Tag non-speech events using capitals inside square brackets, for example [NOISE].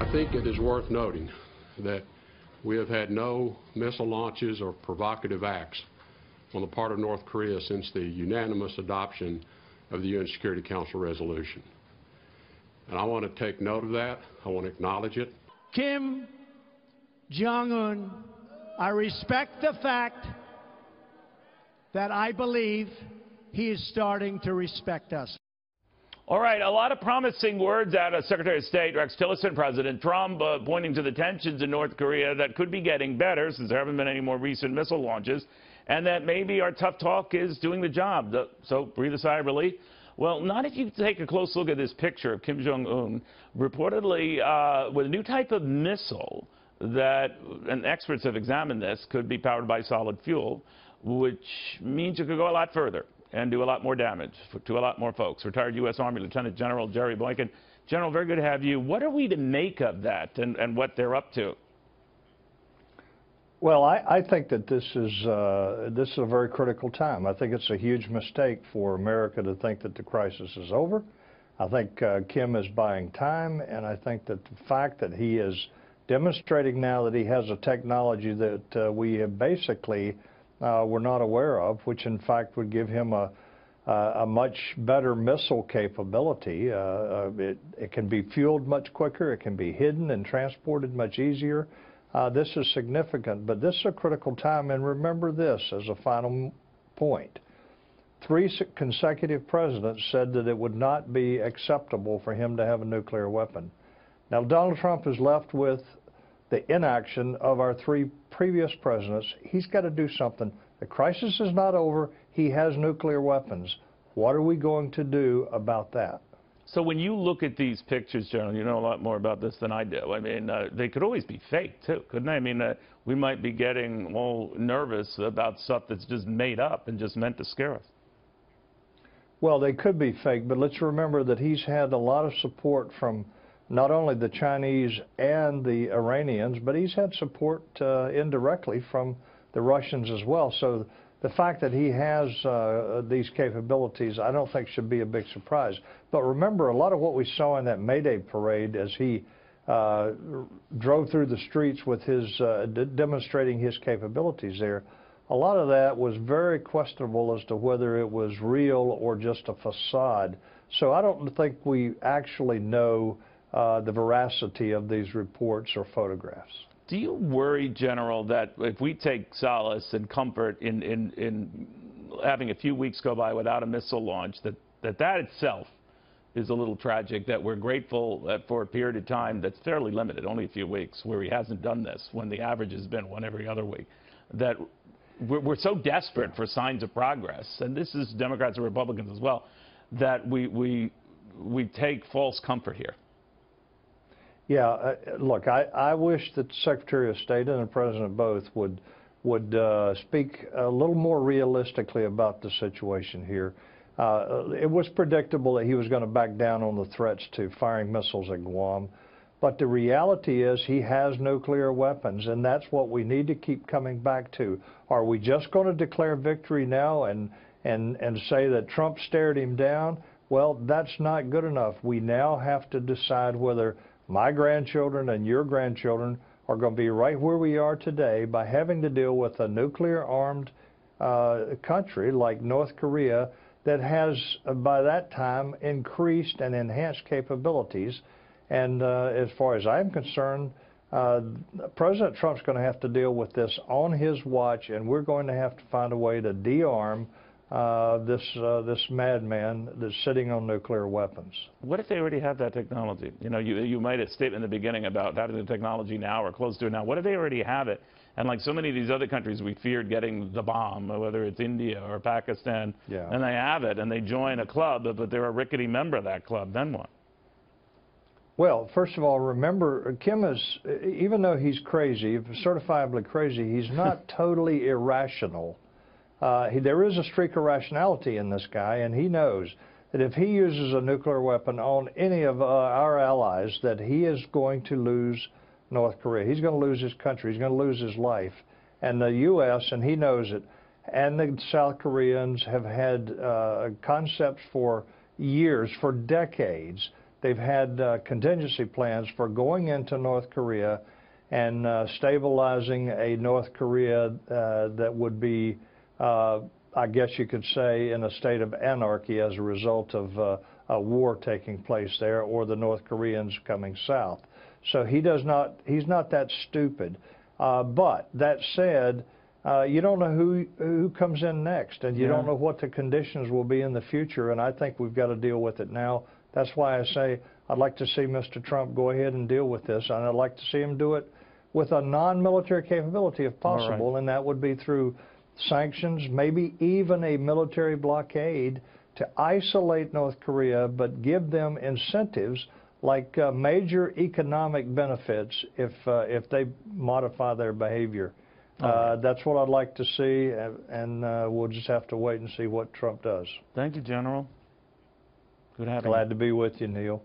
I think it is worth noting that we have had no missile launches or provocative acts on the part of North Korea since the unanimous adoption of the UN Security Council resolution. And I want to take note of that. I want to acknowledge it. Kim Jong un, I respect the fact that I believe he is starting to respect us. All right, a lot of promising words out of Secretary of State Rex Tillerson, President Trump, uh, pointing to the tensions in North Korea that could be getting better since there haven't been any more recent missile launches, and that maybe our tough talk is doing the job. So breathe a sigh of relief. Well, not if you take a close look at this picture of Kim Jong Un, reportedly uh, with a new type of missile that, and experts have examined this, could be powered by solid fuel, which means it could go a lot further and do a lot more damage to a lot more folks. Retired U.S. Army Lieutenant General Jerry Boykin. General, very good to have you. What are we to make of that and, and what they're up to? Well, I, I think that this is uh, this is a very critical time. I think it's a huge mistake for America to think that the crisis is over. I think uh, Kim is buying time, and I think that the fact that he is demonstrating now that he has a technology that uh, we have basically uh, were not aware of, which in fact would give him a, a much better missile capability. Uh, uh, it, it, can be fueled much quicker. It can be hidden and transported much easier. Uh, this is significant, but this is a critical time. And remember this as a final point. Three consecutive presidents said that it would not be acceptable for him to have a nuclear weapon. Now, Donald Trump is left with the inaction of our three previous presidents. He's got to do something. The crisis is not over. He has nuclear weapons. What are we going to do about that? So when you look at these pictures, General, you know a lot more about this than I do. I mean, uh, they could always be fake, too, couldn't they? I mean, uh, we might be getting all nervous about stuff that's just made up and just meant to scare us. Well, they could be fake, but let's remember that he's had a lot of support from not only the Chinese and the Iranians, but he's had support uh, indirectly from the Russians as well. So the fact that he has uh, these capabilities, I don't think should be a big surprise. But remember, a lot of what we saw in that May Day parade as he uh, drove through the streets with his uh, demonstrating his capabilities there, a lot of that was very questionable as to whether it was real or just a facade. So I don't think we actually know uh, the veracity of these reports or photographs. Do you worry, General, that if we take solace and comfort in, in, in having a few weeks go by without a missile launch, that that, that itself is a little tragic, that we're grateful for a period of time that's fairly limited, only a few weeks, where he hasn't done this, when the average has been one every other week, that we're, we're so desperate for signs of progress, and this is Democrats and Republicans as well, that we, we, we take false comfort here. Yeah, uh, look, I, I wish that Secretary of State and the President both would would uh, speak a little more realistically about the situation here. Uh, it was predictable that he was going to back down on the threats to firing missiles at Guam. But the reality is he has nuclear weapons, and that's what we need to keep coming back to. Are we just going to declare victory now and, and, and say that Trump stared him down? Well, that's not good enough. We now have to decide whether my grandchildren and your grandchildren are going to be right where we are today by having to deal with a nuclear armed uh, country like North Korea that has, uh, by that time, increased and enhanced capabilities. And uh, as far as I'm concerned, uh, President Trump's going to have to deal with this on his watch, and we're going to have to find a way to de-arm uh, this uh, this madman that's sitting on nuclear weapons. What if they already have that technology? You know, you you made a statement in the beginning about having the technology now or close to it now. What if they already have it? And like so many of these other countries, we feared getting the bomb, whether it's India or Pakistan, yeah. and they have it, and they join a club, but they're a rickety member of that club. Then what? Well, first of all, remember, Kim is, even though he's crazy, certifiably crazy, he's not [LAUGHS] totally irrational. Uh, he, there is a streak of rationality in this guy, and he knows that if he uses a nuclear weapon on any of uh, our allies, that he is going to lose North Korea. He's going to lose his country. He's going to lose his life. And the U.S., and he knows it, and the South Koreans have had uh, concepts for years, for decades, they've had uh, contingency plans for going into North Korea and uh, stabilizing a North Korea uh, that would be, uh, I guess you could say, in a state of anarchy as a result of uh, a war taking place there or the North Koreans coming south. So he does not, he's not that stupid. Uh, but that said, uh, you don't know who who comes in next, and you Yeah. don't know what the conditions will be in the future. And I think we've got to deal with it now. That's why I say I'd like to see Mr. Trump go ahead and deal with this, and I'd like to see him do it with a non-military capability, if All right. possible, and that would be through sanctions, maybe even a military blockade to isolate North Korea, but give them incentives like uh, major economic benefits if uh, if they modify their behavior. Uh, that's what I'd like to see, and, and uh, we'll just have to wait and see what Trump does. Thank you, General. Good having you. Glad to be with you, Neil.